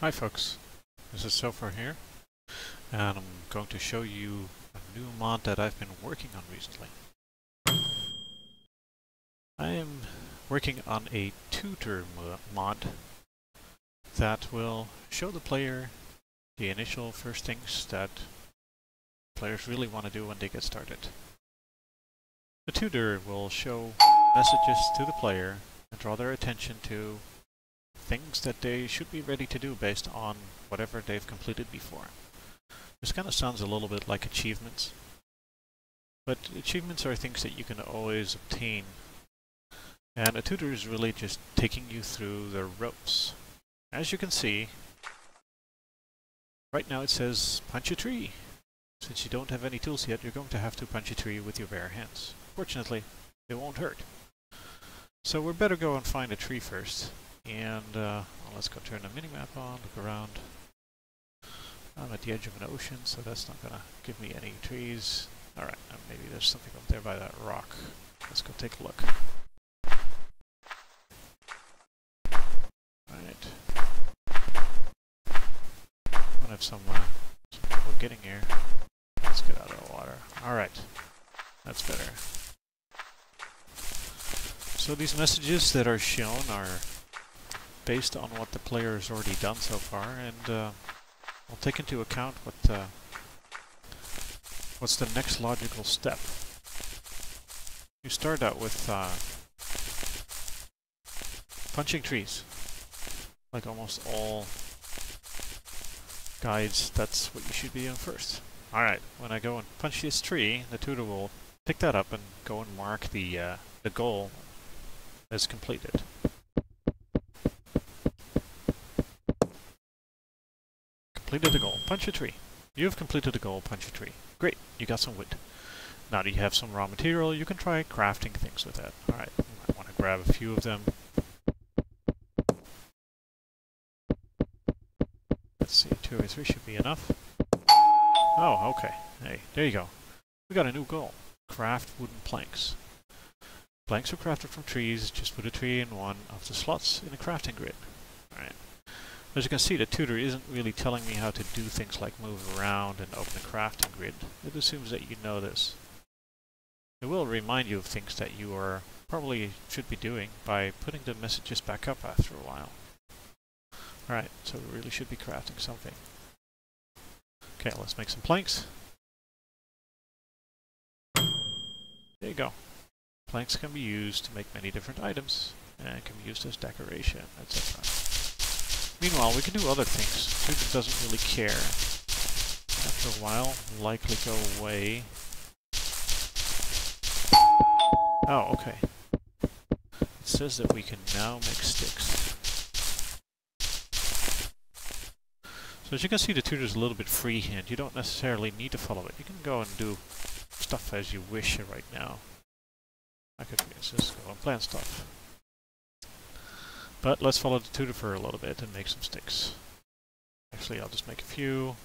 Hi folks, this is Sofar here, and I'm going to show you a new mod that I've been working on recently. I am working on a tutor mod that will show the player the initial first things that players really want to do when they get started. The tutor will show messages to the player and draw their attention to things that they should be ready to do based on whatever they've completed before. This kind of sounds a little bit like achievements, but achievements are things that you can always obtain. And a tutor is really just taking you through the ropes. As you can see, right now it says punch a tree. Since you don't have any tools yet, you're going to have to punch a tree with your bare hands. Fortunately, it won't hurt. So we'd better go and find a tree first. And uh, let's go turn the mini-map on, look around. I'm at the edge of an ocean, so that's not going to give me any trees. Alright, maybe there's something up there by that rock. Let's go take a look. Alright. I have some, uh, some getting here. Let's get out of the water. Alright. That's better. So these messages that are shown are based on what the player has already done so far, and uh, I'll take into account what uh, what's the next logical step. You start out with uh, punching trees, like almost all guides. That's what you should be doing first. All right, when I go and punch this tree, the tutor will pick that up and go and mark the uh, the goal as completed. Completed the goal. Punch a tree. You have completed the goal. Punch a tree. Great. You got some wood. Now that you have some raw material, you can try crafting things with that. Alright, might want to grab a few of them. Let's see, two or three should be enough. Oh, okay. Hey, there you go. We got a new goal. Craft wooden planks. Planks are crafted from trees, just put a tree in one of the slots in a crafting grid. As you can see, the tutor isn't really telling me how to do things like move around and open a crafting grid. It assumes that you know this. It will remind you of things that you are probably should be doing by putting the messages back up after a while. Alright, so we really should be crafting something. Okay, let's make some planks. There you go. Planks can be used to make many different items, and can be used as decoration, etc. Meanwhile, we can do other things. Tutor doesn't really care. After a while, likely go away. Oh, okay. It says that we can now make sticks. So as you can see, the tutor's a little bit freehand. You don't necessarily need to follow it. You can go and do stuff as you wish right now. I could just go and plant stuff. But let's follow the tutor for a little bit and make some sticks. Actually, I'll just make a few.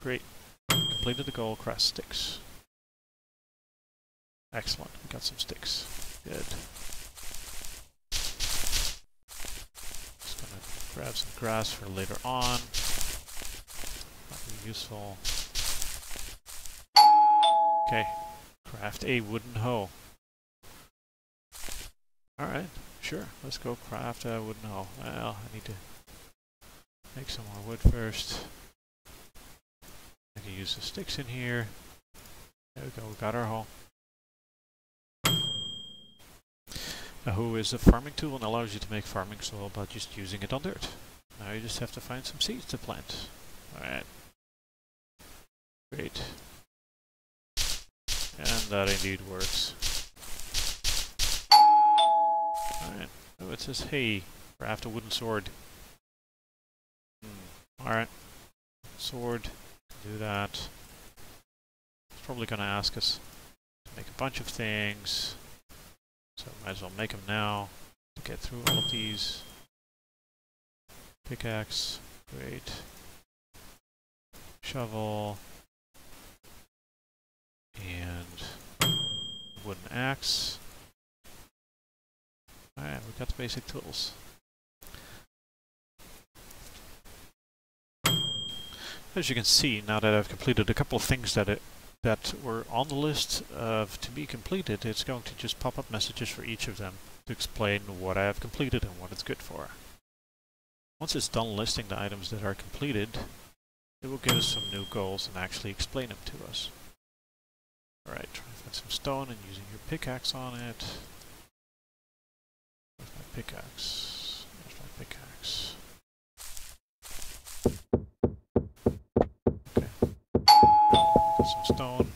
Great. Completed the goal, craft sticks. Excellent, we got some sticks. Good. Just gonna grab some grass for later on. Might be useful. Okay, craft a wooden hoe. Alright, sure. Let's go craft a wooden hoe. Well, I need to make some more wood first. I can use the sticks in here. There we go, we got our hoe. A hoe is a farming tool and allows you to make farming soil by just using it on dirt. Now you just have to find some seeds to plant. Alright. Great. And that indeed works. It says, hey, craft a wooden sword. Hmm. Alright. Sword. Do that. It's probably going to ask us to make a bunch of things. So might as well make them now to get through all of these. Pickaxe. Great. Shovel. And wooden axe. Alright, we've got the basic tools. As you can see, now that I've completed a couple of things that it, that were on the list of to be completed, it's going to just pop up messages for each of them to explain what I have completed and what it's good for. Once it's done listing the items that are completed, it will give us some new goals and actually explain them to us. Alright, try to find some stone and using your pickaxe on it. Pickaxe? Where's my pickaxe? Okay. Got some stone.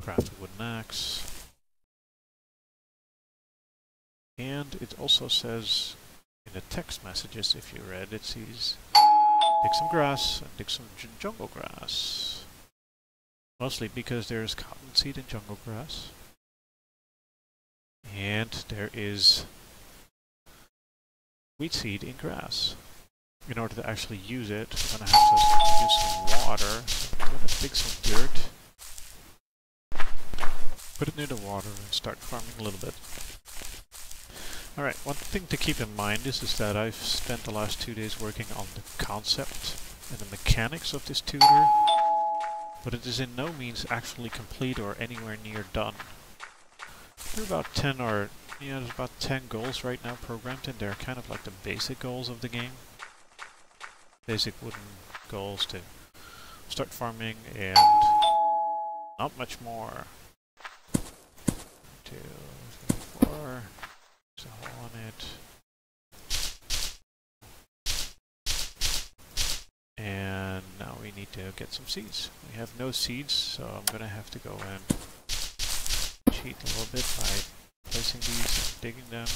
Craft a wooden axe. And it also says in the text messages, if you read, it says dig some grass and dig some jungle grass. Mostly because there's cottonseed and jungle grass. And there is wheat seed in grass. In order to actually use it, I'm going to have to use some water. I'm going to dig some dirt, put it near the water, and start farming a little bit. Alright, one thing to keep in mind is, is that I've spent the last two days working on the concept and the mechanics of this tutor, but it is in no means actually complete or anywhere near done. There are about 10 or, yeah, there's about 10 goals right now programmed and they're kind of like the basic goals of the game. Basic wooden goals to start farming and not much more. Two, three, four. There's a hole in it. And now we need to get some seeds. We have no seeds, so I'm gonna have to go and cheat a little bit by placing these and digging them.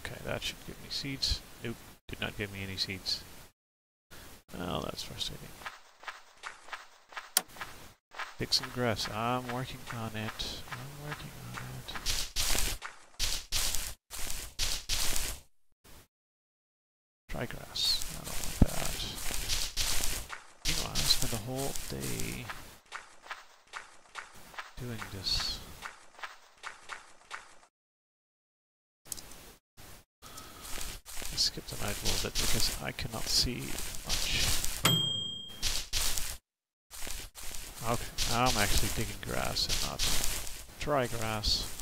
Okay, that should give me seeds. Nope, did not give me any seeds. Well, that's frustrating. Dig some grass. I'm working on it. I'm working on it. Dry grass. I don't want that. Meanwhile, I spend a whole day doing this. Let's skip the night a little bit because I cannot see much. Okay, now I'm actually digging grass and not dry grass.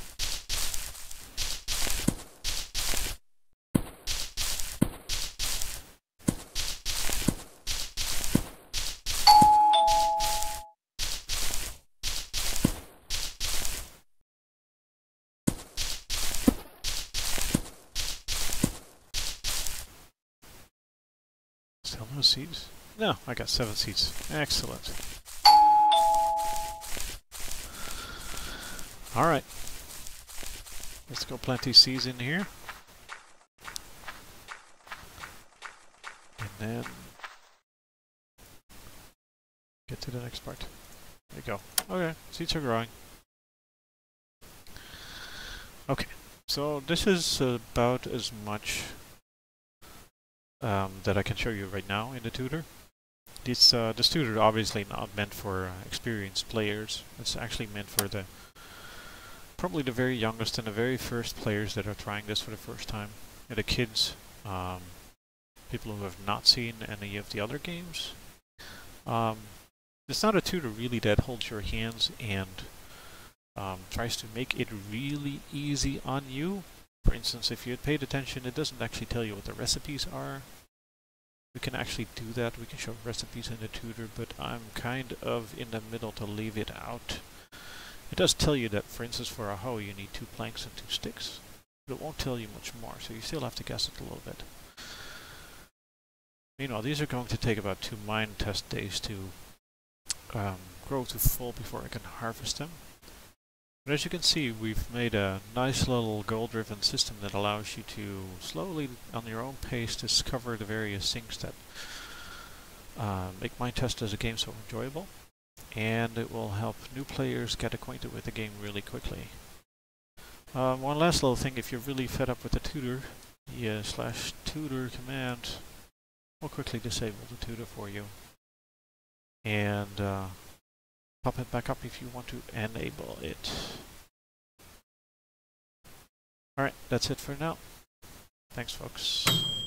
No seeds? No, I got seven seeds. Excellent. Alright. Let's go plant these seeds in here. And then get to the next part. There you go. Okay, seeds are growing. Okay, so this is about as much um, that I can show you right now in the tutor. This, uh, this tutor obviously not meant for uh, experienced players. It's actually meant for the probably the very youngest and the very first players that are trying this for the first time. And the kids, um, people who have not seen any of the other games. Um, it's not a tutor really that holds your hands and um, tries to make it really easy on you. For instance, if you had paid attention, it doesn't actually tell you what the recipes are. We can actually do that, we can show recipes in the tutor, but I'm kind of in the middle to leave it out. It does tell you that, for instance, for a hoe you need two planks and two sticks, but it won't tell you much more, so you still have to guess it a little bit. Meanwhile, these are going to take about two Minetest days to um, grow to full before I can harvest them. But as you can see, we've made a nice little goal-driven system that allows you to slowly, on your own pace, discover the various things that uh, make Minetest as a game so enjoyable and it will help new players get acquainted with the game really quickly. Um, one last little thing, if you're really fed up with the tutor, the uh, slash tutor command will quickly disable the tutor for you. And uh, pop it back up if you want to enable it. Alright, that's it for now. Thanks folks.